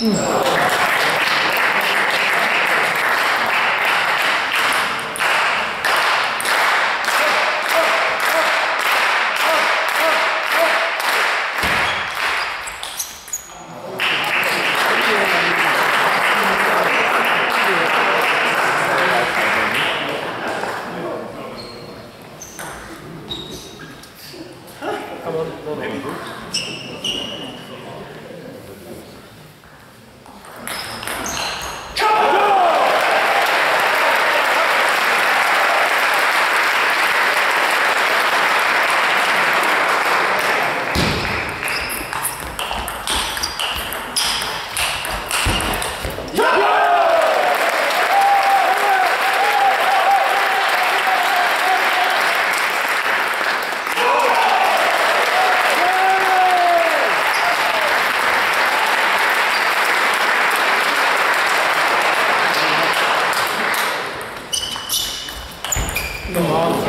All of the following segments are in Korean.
음. 한번 넣어놓고. No nome.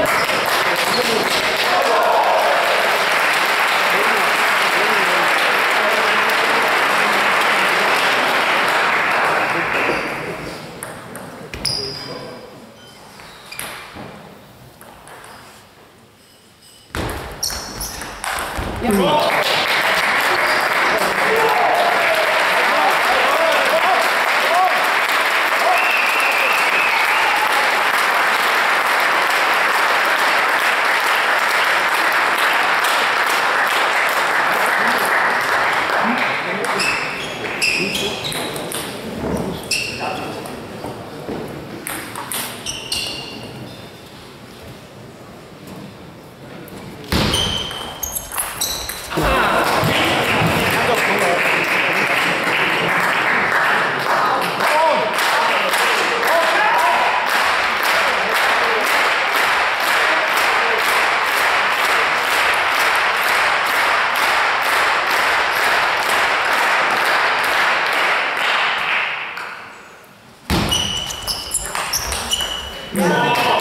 No!